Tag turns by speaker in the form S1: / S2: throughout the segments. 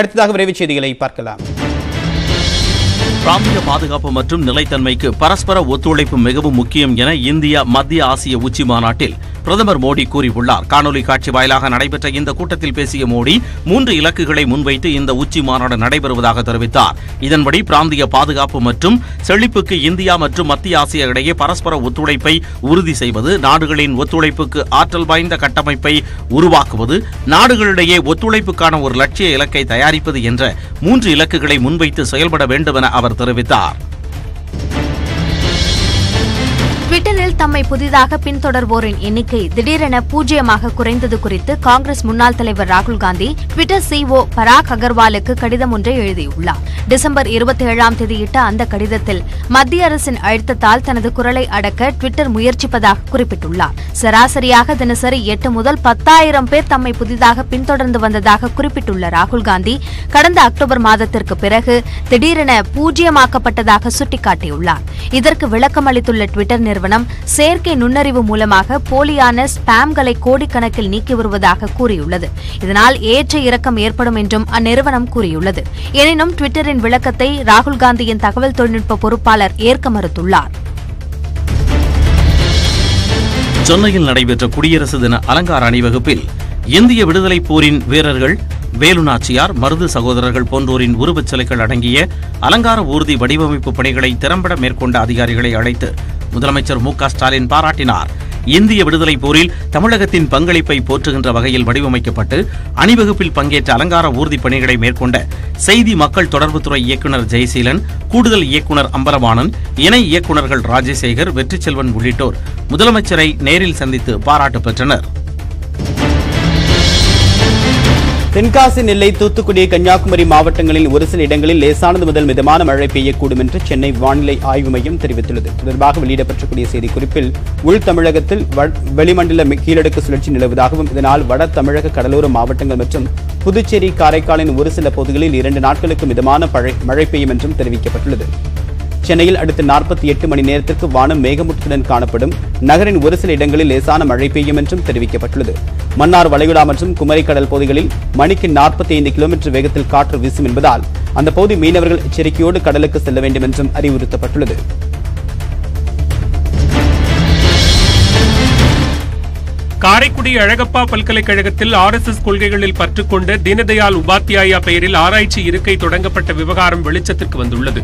S1: அடுத்ததாக விரைவு செய்திகளை பார்க்கலாம்
S2: பிராந்திய பாதுகாப்பு மற்றும் நிலைத்தன்மைக்கு பரஸ்பர ஒத்துழைப்பு மிகவும் முக்கியம் என இந்தியா மத்திய ஆசிய உச்சி மாநாட்டில் பிரதமர் மோடி கூறியுள்ளார் காணொலி காட்சி வாயிலாக நடைபெற்ற இந்த கூட்டத்தில் பேசிய மோடி மூன்று இலக்குகளை முன்வைத்து இந்த உச்சி மாநாடு நடைபெறுவதாக தெரிவித்தார் இதன்படி பிராந்திய பாதுகாப்பு மற்றும் செழிப்புக்கு இந்தியா மற்றும் மத்திய ஆசிய இடையே பரஸ்பர ஒத்துழைப்பை உறுதி செய்வது நாடுகளின் ஒத்துழைப்புக்கு ஆற்றல் வாய்ந்த கட்டமைப்பை உருவாக்குவது நாடுகளிடையே ஒத்துழைப்புக்கான ஒரு லட்சிய இலக்கை தயாரிப்பது என்ற மூன்று இலக்குகளை முன்வைத்து செயல்பட வேண்டும் என அவர் தெரிவித்தார்
S3: ட்விட்டரில் தம்மை புதிதாக பின்தொடர்வோரின் எண்ணிக்கை திடீரென பூஜ்ஜியமாக குறைந்தது குறித்து காங்கிரஸ் முன்னாள் தலைவர் Rahul Gandhi Twitter CEO e Parag அகர்வாலுக்கு கடிதம் ஒன்றை எழுதியுள்ளார் டிசம்பர் இருபத்தி ஏழாம் தேதியிட்ட அந்த கடிதத்தில் மத்திய அரசின் அழுத்தத்தால் தனது குரலை அடக்க ட்விட்டர் முயற்சிப்பதாக குறிப்பிட்டுள்ளார் சராசரியாக தினசரி எட்டு முதல் பத்தாயிரம் பேர் தம்மை புதிதாக பின்தொடர்ந்து வந்ததாக குறிப்பிட்டுள்ள ராகுல் காந்தி கடந்த அக்டோபர் மாதத்திற்கு பிறகு திடீரென பூஜ்ஜியமாக்கப்பட்டதாக சுட்டிக்காட்டியுள்ளார் இதற்கு விளக்கம் அளித்துள்ள ட்விட்டர் நிறுவனம் நிறுவனம் செயற்கை நுண்ணறிவு மூலமாக போலியான ஸ்பாம்களை கோடிக்கணக்கில் நீக்கி வருவதாக கூறியுள்ளது இதனால் ஏற்ற இறக்கம் ஏற்படும் என்றும் அந்நிறுவனம் கூறியுள்ளது எனினும் டுவிட்டரின் விளக்கத்தை ராகுல்காந்தியின் தகவல் தொழில்நுட்ப பொறுப்பாளர் ஏற்க மறுத்துள்ளார்
S2: சென்னையில் நடைபெற்ற குடியரசு தின அலங்கார அணிவகுப்பில் இந்திய விடுதலை போரின் வீரர்கள் வேலுநாச்சியார் மருது சகோதரர்கள் போன்றோரின் உருவச் சிலைகள் அடங்கிய அலங்கார ஊர்தி வடிவமைப்பு பணிகளை திறம்பட மேற்கொண்ட அதிகாரிகளை அழைத்து முதலமைச்சர் மு ஸ்டாலின் பாராட்டினார் இந்திய விடுதலைப் போரில் தமிழகத்தின் பங்களிப்பை போற்றுகின்ற வகையில் வடிவமைக்கப்பட்டு அணிவகுப்பில் பங்கேற்ற அலங்கார ஊர்திப் பணிகளை மேற்கொண்ட செய்தி மக்கள் தொடர்புத்துறை இயக்குநர் ஜெயசீலன் கூடுதல் இயக்குநர் அம்பரவாணன் இணை இயக்குநர்கள் ராஜசேகர் வெற்றிச்செல்வன் உள்ளிட்டோர் முதலமைச்சரை நேரில் சந்தித்து பாராட்டு
S1: பெற்றனர் தென்காசி நெல்லை தூத்துக்குடி கன்னியாகுமரி மாவட்டங்களில் ஒரு சில இடங்களில் லேசானது முதல் மிதமான மழை பெய்யக்கூடும் என்று சென்னை வானிலை ஆய்வு மையம் தெரிவித்துள்ளது தொடர்பாக வெளியிடப்பட்டிருக்கூடிய செய்திக்குறிப்பில் உள் தமிழகத்தில் வெளிமண்டல கீழடுக்கு சுழற்சி நிலவுவதாகவும் இதனால் வட தமிழக கடலோர மாவட்டங்கள் மற்றும் புதுச்சேரி காரைக்காலின் ஒரு சில பகுதிகளில் இரண்டு நாட்களுக்கு மிதமான மழை பெய்யும் என்றும் தெரிவிக்கப்பட்டுள்ளது சென்னையில் அடுத்த நாற்பத்தி எட்டு மணி நேரத்திற்கு வானம் மேகமூட்டத்துடன் காணப்படும் நகரின் ஒரு சில இடங்களில் லேசான மழை பெய்யும் என்றும் தெரிவிக்கப்பட்டுள்ளது மன்னார் வளைகுடா மற்றும் குமரிக்கடல் பகுதிகளில் மணிக்கு நாற்பத்தி ஐந்து கிலோமீட்டர் வேகத்தில் காற்று வீசும் என்பதால் அந்த பகுதி மீனவர்கள் எச்சரிக்கையோடு கடலுக்கு செல்ல வேண்டும் என்றும் அறிவுறுத்தப்பட்டுள்ளது
S4: காரைக்குடி அழகப்பா பல்கலைக்கழகத்தில் ஆர் எஸ் எஸ் கொள்கைகளில் பற்றுக்கொண்ட தீனதயாள் உபாத்தியாயா பெயரில் ஆராய்ச்சி இருக்கை தொடங்கப்பட்ட விவகாரம் வெளிச்சத்திற்கு வந்துள்ளது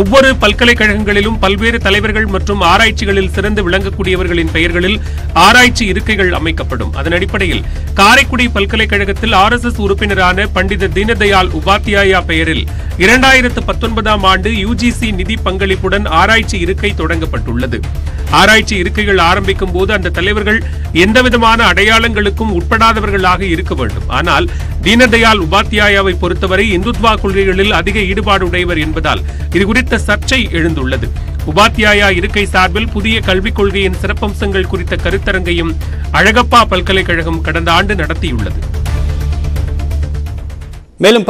S4: ஒவ்வொரு பல்கலைக்கழகங்களிலும் பல்வேறு தலைவர்கள் மற்றும் ஆராய்ச்சிகளில் சிறந்து விளங்கக்கூடியவர்களின் பெயர்களில் ஆராய்ச்சி இருக்கைகள் அமைக்கப்படும் அதன் அடிப்படையில் காரைக்குடி பல்கலைக்கழகத்தில் ஆர் எஸ் எஸ் உறுப்பினரான பண்டித தீனதயாள் உபாத்தியாயா பெயரில் இரண்டாயிரத்து பத்தொன்பதாம் ஆண்டு யுஜிசி நிதி பங்களிப்புடன் ஆராய்ச்சி இருக்கை தொடங்கப்பட்டுள்ளது ஆராய்ச்சி இருக்கைகள் ஆரம்பிக்கும் போது அந்த தலைவர்கள் எந்தவிதமான அடையாளங்களுக்கும் உட்படாதவர்களாக இருக்க வேண்டும் ஆனால் தீனதயாள் உபாத்தியாயாவை பொறுத்தவரை இந்துத்வா கொள்கைகளில் அதிக ஈடுபாடு உடையவர் என்பதால் இதுகுறித்த சர்ச்சை எழுந்துள்ளது உபாத்தியாயா இருக்கை சார்பில் புதிய கல்விக் கொள்கையின் சிறப்பம்சங்கள் குறித்த கருத்தரங்கையும் அழகப்பா பல்கலைக்கழகம் கடந்த ஆண்டு நடத்தியுள்ளது மேலும்